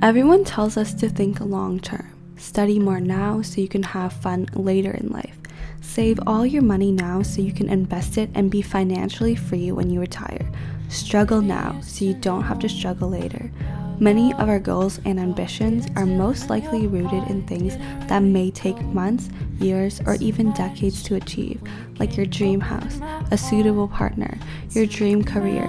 Everyone tells us to think long term. Study more now so you can have fun later in life. Save all your money now so you can invest it and be financially free when you retire. Struggle now so you don't have to struggle later. Many of our goals and ambitions are most likely rooted in things that may take months, years, or even decades to achieve, like your dream house, a suitable partner, your dream career.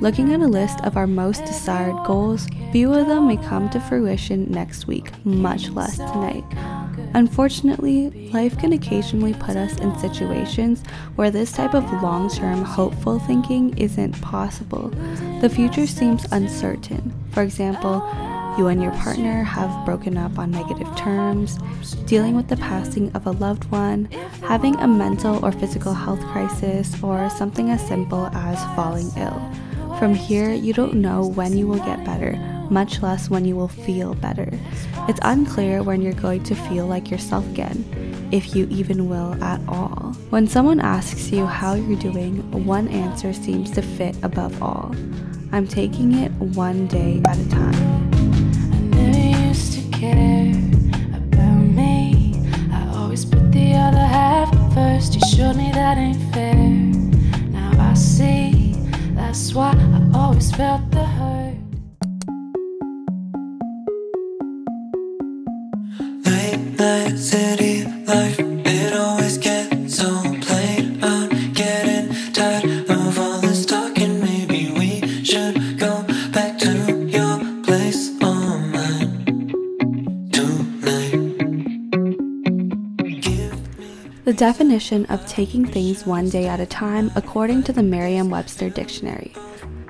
Looking at a list of our most desired goals, few of them may come to fruition next week, much less tonight. Unfortunately, life can occasionally put us in situations where this type of long term hopeful thinking isn't possible. The future seems uncertain. For example, you and your partner have broken up on negative terms, dealing with the passing of a loved one, having a mental or physical health crisis, or something as simple as falling ill. From here, you don't know when you will get better, much less when you will feel better. It's unclear when you're going to feel like yourself again, if you even will at all. When someone asks you how you're doing, one answer seems to fit above all I'm taking it one day at a time. You showed me that ain't fair. That's why I always felt the hurt. Definition of taking things one day at a time, according to the Merriam Webster Dictionary.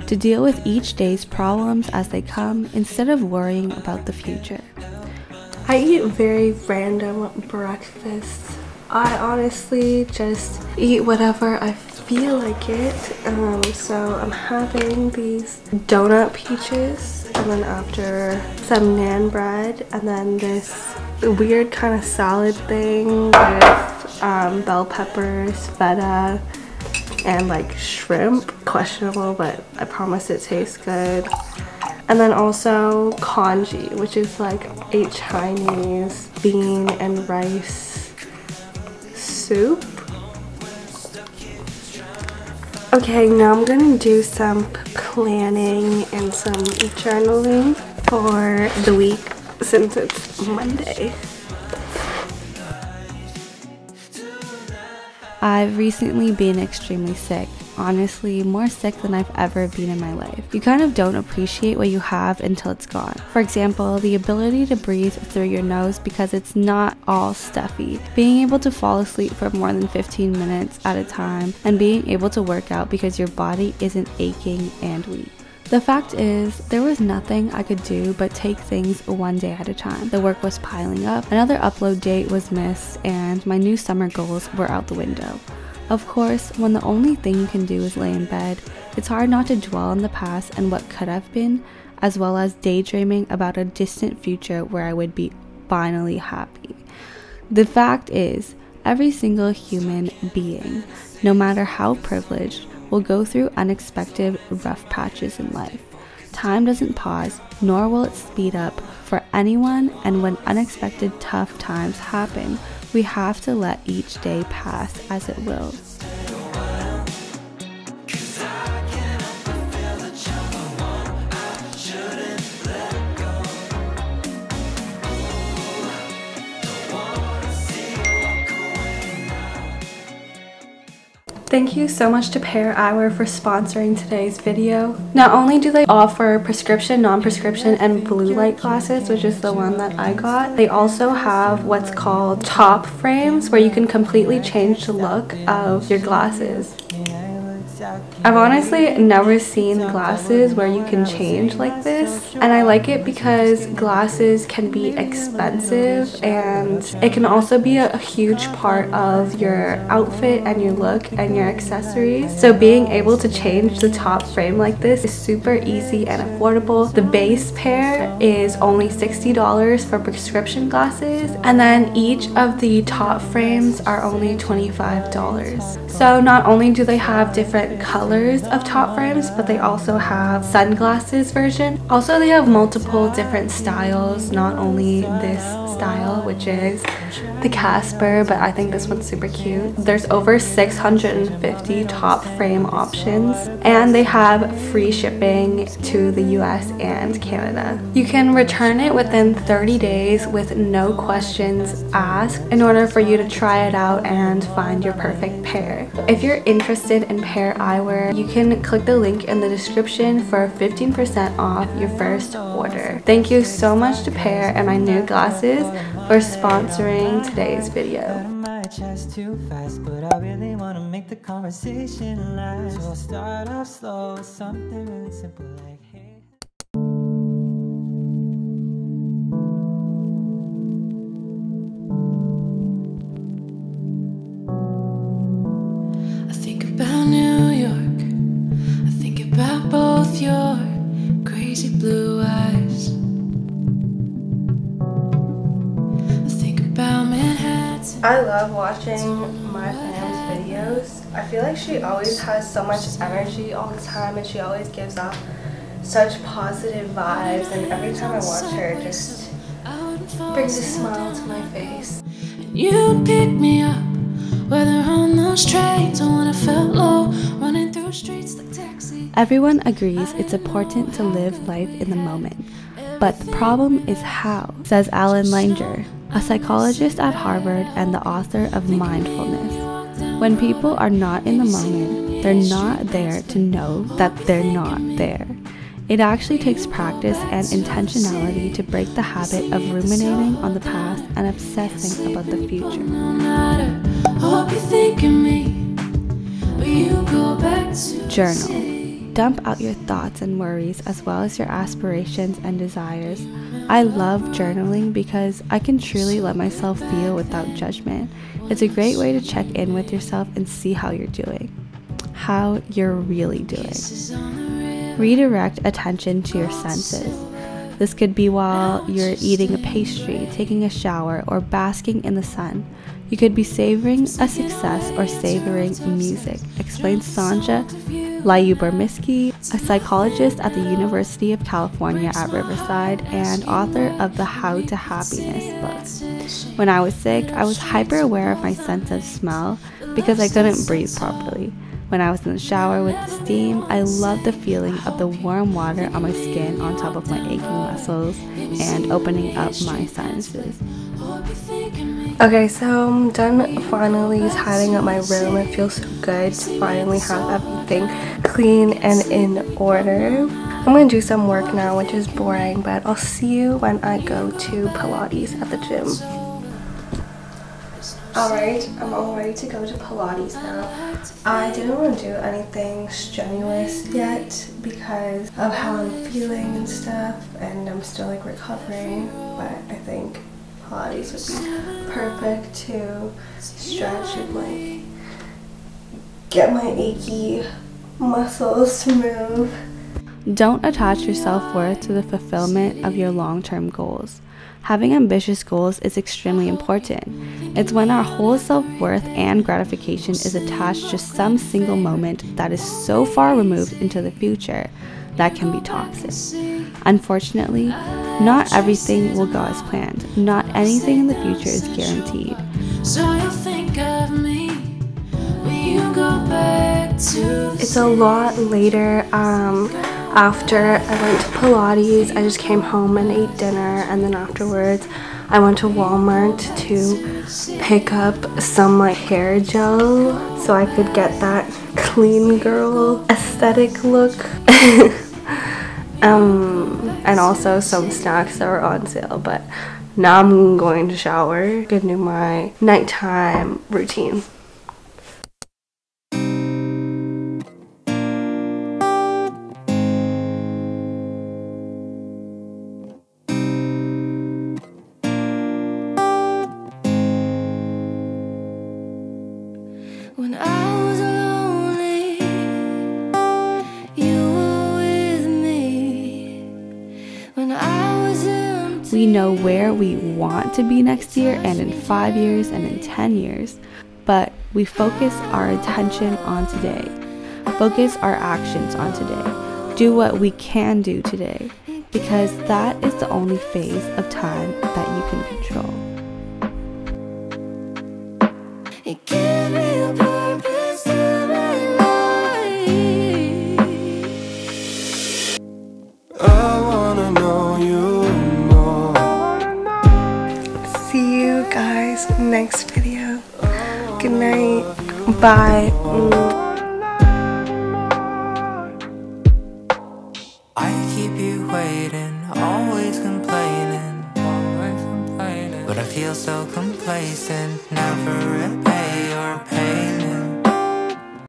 To deal with each day's problems as they come instead of worrying about the future. I eat very random breakfasts. I honestly just eat whatever I feel like it. Um, so I'm having these donut peaches and then after some naan bread and then this weird kind of salad thing with um, bell peppers, feta, and like shrimp. Questionable, but I promise it tastes good. And then also congee, which is like a Chinese bean and rice soup. Okay, now I'm gonna do some planning and some journaling for the week since it's Monday. I've recently been extremely sick. Honestly, more sick than I've ever been in my life. You kind of don't appreciate what you have until it's gone. For example, the ability to breathe through your nose because it's not all stuffy. Being able to fall asleep for more than 15 minutes at a time, and being able to work out because your body isn't aching and weak. The fact is, there was nothing I could do but take things one day at a time. The work was piling up, another upload date was missed, and my new summer goals were out the window. Of course, when the only thing you can do is lay in bed, it's hard not to dwell on the past and what could have been, as well as daydreaming about a distant future where I would be finally happy. The fact is, every single human being, no matter how privileged, will go through unexpected rough patches in life. Time doesn't pause, nor will it speed up for anyone, and when unexpected tough times happen, we have to let each day pass as it will. Thank you so much to Pair Eyewear for sponsoring today's video. Not only do they offer prescription, non-prescription, and blue light glasses, which is the one that I got, they also have what's called top frames where you can completely change the look of your glasses. I've honestly never seen glasses where you can change like this and I like it because glasses can be expensive and it can also be a huge part of your outfit and your look and your accessories. So being able to change the top frame like this is super easy and affordable. The base pair is only $60 for prescription glasses and then each of the top frames are only $25. So not only do they have different different colors of top frames, but they also have sunglasses version. Also, they have multiple different styles, not only this style, which is the Casper, but I think this one's super cute. There's over 650 top frame options, and they have free shipping to the US and Canada. You can return it within 30 days with no questions asked in order for you to try it out and find your perfect pair. If you're interested in pair eyewear, you can click the link in the description for 15% off your first order. Thank you so much to Pair and my new glasses for sponsoring today's video. chest too fast, but I really wanna make the conversation last. So I'll start off slow with something really simple like hey. I think about Manhattan. I love watching my fam's videos. I feel like she always has so much energy all the time and she always gives off such positive vibes and every time I watch her it just brings a smile to my face. And you'd pick me up, whether on those trains or when I felt low, Everyone agrees it's important to live life in the moment. But the problem is how, says Ellen Langer, a psychologist at Harvard and the author of Mindfulness. When people are not in the moment, they're not there to know that they're not there. It actually takes practice and intentionality to break the habit of ruminating on the past and obsessing about the future. Journal. Dump out your thoughts and worries as well as your aspirations and desires. I love journaling because I can truly let myself feel without judgment. It's a great way to check in with yourself and see how you're doing, how you're really doing. Redirect attention to your senses. This could be while you're eating a pastry, taking a shower, or basking in the sun. You could be savoring a success or savoring music, explains Sonja Lyubomirsky, a psychologist at the University of California at Riverside and author of the How to Happiness book. When I was sick, I was hyper aware of my sense of smell because I couldn't breathe properly. When I was in the shower with the steam, I loved the feeling of the warm water on my skin on top of my aching muscles and opening up my sinuses. Okay, so I'm done finally tidying up my room. It feels so good to finally have everything clean and in order. I'm gonna do some work now, which is boring, but I'll see you when I go to Pilates at the gym. Alright, I'm all ready to go to Pilates now. Oh, I didn't want to do anything strenuous yet because of how I'm feeling and stuff, and I'm still like recovering, but I think Pilates would be perfect to stretch and like get my achy muscles to move. Don't attach your self worth to the fulfillment of your long term goals. Having ambitious goals is extremely important. It's when our whole self worth and gratification is attached to some single moment that is so far removed into the future that can be toxic. Unfortunately, not everything will go as planned. Not anything in the future is guaranteed. So you'll think of me. Will you go back to It's a lot later um, after I went to Pilates. I just came home and ate dinner, and then afterwards, I went to Walmart to pick up some like hair gel so I could get that clean girl aesthetic look. um, and also some snacks that were on sale, but now I'm going to shower, gonna do my nighttime routine. We know where we want to be next year and in five years and in 10 years, but we focus our attention on today. Focus our actions on today. Do what we can do today because that is the only phase of time that you can control. Guys next video. Good night. Bye. I keep you waiting, always complaining, always complaining. But I feel so complacent, never repay or pay